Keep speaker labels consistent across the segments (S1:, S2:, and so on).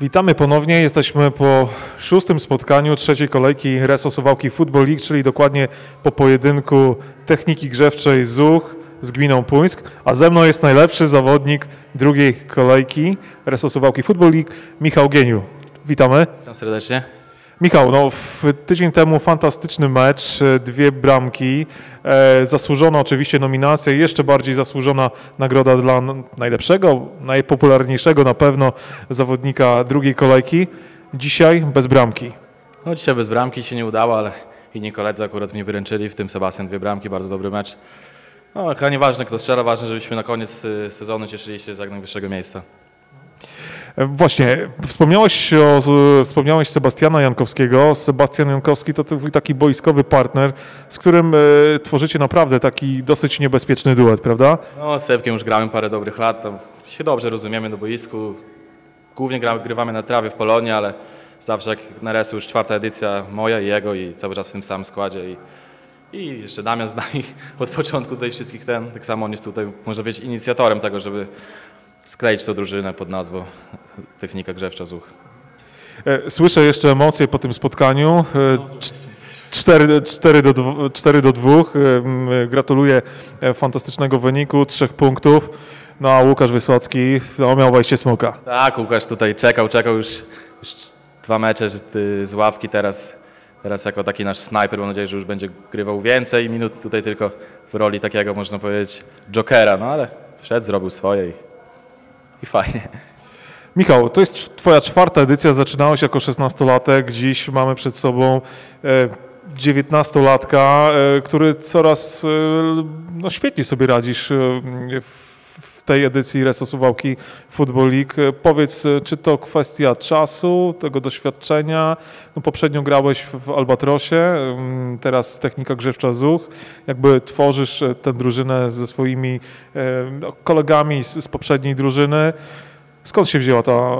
S1: Witamy ponownie. Jesteśmy po szóstym spotkaniu trzeciej kolejki Reso Suwałki Football League, czyli dokładnie po pojedynku techniki grzewczej ZUCH z gminą Puńsk, a ze mną jest najlepszy zawodnik drugiej kolejki Reso Suwałki Football League, Michał Gieniu. Witamy.
S2: Witam serdecznie.
S1: Michał, no w tydzień temu fantastyczny mecz, e, dwie bramki, e, zasłużona oczywiście nominacja, jeszcze bardziej zasłużona nagroda dla najlepszego, najpopularniejszego na pewno zawodnika drugiej kolejki. Dzisiaj bez bramki.
S2: No dzisiaj bez bramki się nie udało, ale inni koledzy akurat mnie wyręczyli, w tym Sebastian dwie bramki, bardzo dobry mecz. No chyba nieważne kto strzela, ważne żebyśmy na koniec y, sezonu cieszyli się z jak najwyższego miejsca.
S1: Właśnie, wspomniałeś, o, wspomniałeś Sebastiana Jankowskiego. Sebastian Jankowski to twój taki boiskowy partner, z którym e, tworzycie naprawdę taki dosyć niebezpieczny duet, prawda?
S2: No z Sebkiem już gramy parę dobrych lat, tam się dobrze rozumiemy na boisku. Głównie gra, grywamy na trawie w Polonii, ale zawsze jak na resu już czwarta edycja moja i jego i cały czas w tym samym składzie. I, i jeszcze Damian z nami od początku tutaj wszystkich ten, tak samo on jest tutaj, można powiedzieć, inicjatorem tego, żeby skleić tą drużynę pod nazwą Technika Grzewcza ZUCH.
S1: E, Słyszę jeszcze emocje po tym spotkaniu. E, cz- 4, 4, do, 2, 4 do 2. Gratuluję e, fantastycznego wyniku, trzech punktów. No a Łukasz Wysocki no, miał wejście smoka.
S2: Tak, Łukasz tutaj czekał, czekał już, już dwa mecze z ławki, teraz, teraz jako taki nasz snajper, mam nadzieję, że już będzie grywał więcej minut tutaj tylko w roli takiego, można powiedzieć, jokera, no ale wszedł, zrobił swoje i, i fajnie.
S1: Michał, to jest twoja czwarta edycja, zaczynałeś jako 16-latek, dziś mamy przed sobą e, 19-latka, e, który coraz e, no, świetnie sobie radzisz e, w tej edycji Reso Suwałki Football League. Powiedz, e, czy to kwestia czasu, tego doświadczenia? No, poprzednio grałeś w- Albatrosie, em, teraz technika grzewcza ZUCH. Jakby tworzysz e, tę drużynę ze swoimi e, no, kolegami z, z poprzedniej drużyny. Skąd się wzięła ta,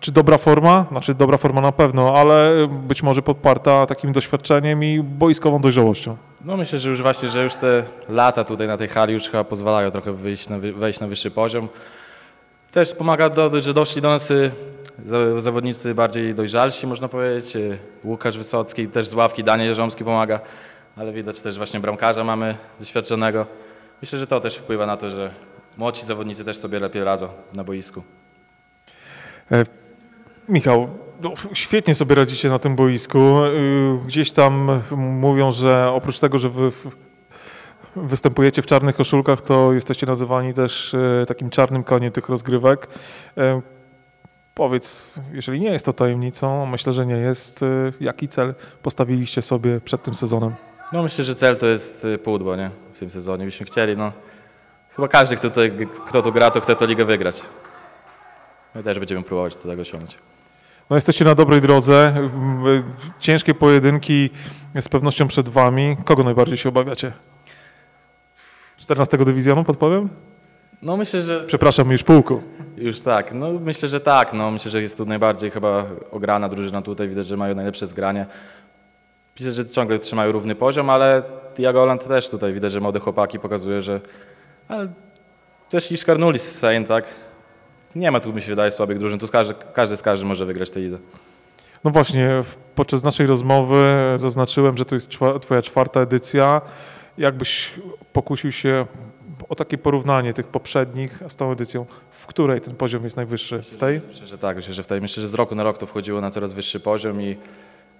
S1: czy dobra forma? Znaczy dobra forma na pewno, ale być może podparta takim doświadczeniem i boiskową dojrzałością.
S2: No myślę, że już właśnie, że już te lata tutaj na tej hali już chyba pozwalają trochę wyjść na, wejść na wyższy poziom. Też pomaga, do, że doszli do nas y, za- zawodnicy bardziej dojrzalsi, można powiedzieć. Y, Łukasz Wysocki też z ławki, Daniel Jeżomski pomaga, ale widać też właśnie bramkarza mamy doświadczonego. Myślę, że to też wpływa na to, że młodsi zawodnicy też sobie lepiej radzą na boisku.
S1: Michał, no, świetnie sobie radzicie na tym boisku. Yy, Gdzieś tam mówią, że oprócz tego, że wy występujecie w czarnych koszulkach, to jesteście nazywani też e, takim czarnym koniem tych rozgrywek. E, Powiedz, jeżeli nie jest to tajemnicą, myślę, że nie jest, jaki cel postawiliście sobie przed tym sezonem?
S2: No myślę, że cel to jest y, pudło, nie? W tym sezonie byśmy chcieli, no. Chyba każdy, kto, tutaj, kto tu gra, to chce tę ligę wygrać. My też będziemy próbować do tego osiągnąć.
S1: No jesteście na dobrej drodze. M, Ciężkie pojedynki z pewnością przed wami. Kogo najbardziej się obawiacie? 14 dywizjonu podpowiem?
S2: No myślę, że
S1: Przepraszam, już pułku.
S2: już tak. No myślę, że tak. No myślę, że jest tu najbardziej chyba ograna drużyna tutaj. Widać, że mają najlepsze zgranie. Myślę, że ciągle trzymają równy poziom, ale Jagoland też tutaj widać, że młode chłopaki pokazuje, że ale też i Szkarnulis z Sein, tak? Nie ma tu, mi się wydaje, słabych drużyn. Tu każdy, każdy z każdym może wygrać tę lidze.
S1: No właśnie, podczas naszej rozmowy zaznaczyłem, że to jest twoja czwarta edycja. Jakbyś pokusił się o takie porównanie tych poprzednich z tą edycją, w której ten poziom jest najwyższy? W tej?
S2: Myślę, że tak, myślę, że w tej, myślę, że z roku na rok to wchodziło na coraz wyższy poziom i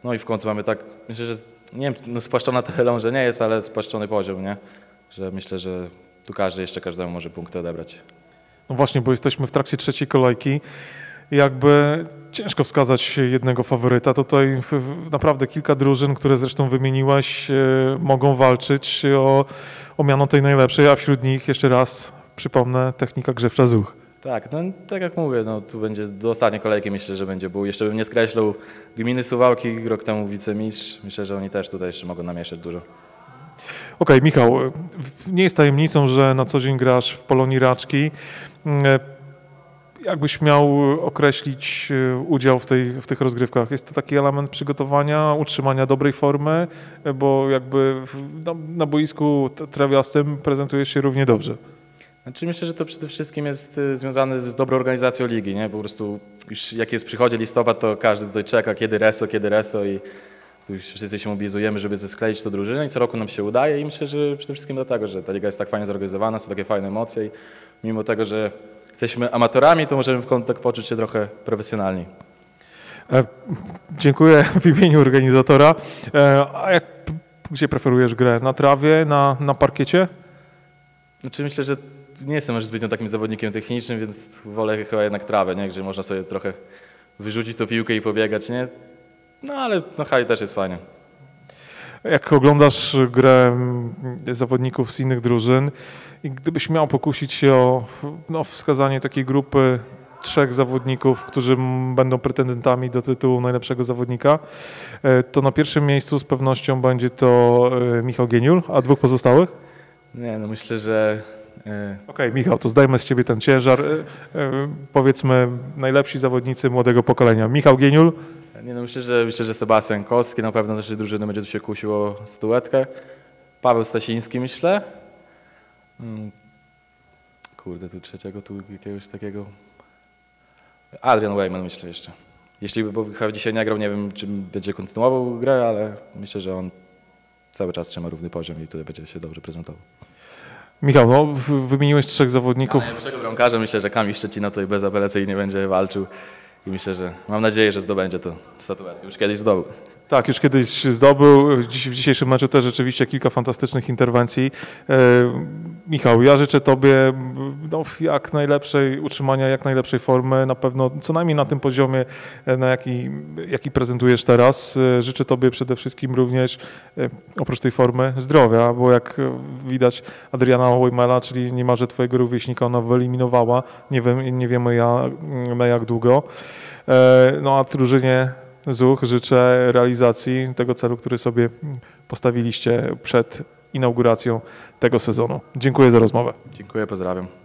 S2: no i w końcu mamy tak, myślę, że nie wiem, no spłaszczona tabelą, że nie jest, ale spłaszczony poziom, nie? Że myślę, że tu każdy jeszcze każdemu może punkty odebrać.
S1: No właśnie, bo jesteśmy w trakcie trzeciej kolejki. Jakby ciężko wskazać jednego faworyta. Tutaj naprawdę kilka drużyn, które zresztą wymieniłaś, e, mogą walczyć o, o miano tej najlepszej, a wśród nich jeszcze raz przypomnę technika grzewcza ZUCH.
S2: Tak, no tak jak mówię, no tu będzie do ostatniej kolejki myślę, że będzie był. Jeszcze bym nie skreślał gminy Suwałki, rok temu wicemistrz. Myślę, że oni też tutaj jeszcze mogą namieszać dużo.
S1: Okej, Michał, e, w- nie jest tajemnicą, że na co dzień grasz w Polonii Raczki. E, Jakbyś miał określić e, udział w, tej, w tych rozgrywkach? Jest to taki element przygotowania, utrzymania dobrej formy, e, bo jakby na, na boisku trawiastym prezentujesz się równie dobrze.
S2: Znaczy myślę, że to przede wszystkim jest związane z dobrą organizacją ligi, nie? Po prostu już jak jest przychodzi listopad, to każdy tutaj czeka, kiedy reso, kiedy reso i wszyscy się mobilizujemy, żeby zeskleić to drużynę i co roku nam się udaje i myślę, że przede wszystkim dlatego, że ta liga jest tak fajnie zorganizowana, są takie fajne emocje i mimo tego, że jesteśmy amatorami, to możemy w kontakt poczuć się trochę profesjonalni.
S1: E, dziękuję w imieniu organizatora. E, a jak, gdzie preferujesz grę? Na trawie, na, na parkiecie?
S2: Znaczy myślę, że nie jestem już zbytnio takim zawodnikiem technicznym, więc wolę chyba jednak trawę, nie? gdzie można sobie trochę wyrzucić tą piłkę i pobiegać, nie? No ale na hali też jest fajnie.
S1: Jak oglądasz grę zawodników z innych drużyn i gdybyś miał pokusić się o no, wskazanie takiej grupy trzech zawodników, którzy będą pretendentami do tytułu najlepszego zawodnika, e, to na pierwszym miejscu z pewnością będzie to e, Michał Geniul, a dwóch pozostałych?
S2: Nie, no myślę, że
S1: E, Okej, okay, Michał, to zdajmy z ciebie ten ciężar. Powiedzmy, najlepsi zawodnicy młodego pokolenia. Michał Gieniul.
S2: Nie, no myślę, że, myślę, że Sebastian Kowski na pewno naszej drużyny będzie tu się kusił o statuetkę. Paweł Stasiński, myślę. Hmm. Kurde, tu trzeciego, tu jakiegoś takiego. Adrian Wayman, myślę jeszcze. Jeśli by, bo dzisiaj nie grał, nie wiem, czy będzie kontynuował grę, ale myślę, że on cały czas trzyma równy poziom i tutaj będzie się dobrze prezentował.
S1: Michał, no, wymieniłeś trzech zawodników.
S2: Najlepszego bramkarza myślę, że Kamil Szczecina tutaj bezapelacyjnie będzie walczył i myślę, że mam nadzieję, że zdobędzie to statuetkę. Już kiedyś zdobył.
S1: Tak, już kiedyś zdobył. Dziś, w dzisiejszym meczu też rzeczywiście kilka fantastycznych interwencji. Michał, ja życzę Tobie no, jak najlepszej utrzymania, jak najlepszej formy, na pewno co najmniej na tym poziomie, e, na jaki, jaki prezentujesz teraz. E, życzę Tobie przede wszystkim również, e, oprócz tej formy, zdrowia, bo jak widać Adriana Wojmela, czyli niemalże Twojego rówieśnika, ona wyeliminowała, nie, wiem, nie wiemy ja, na jak długo. No a drużynie ZUCH życzę realizacji tego celu, który sobie postawiliście przed inauguracją tego sezonu. Dziękuję za rozmowę.
S2: Dziękuję, pozdrawiam.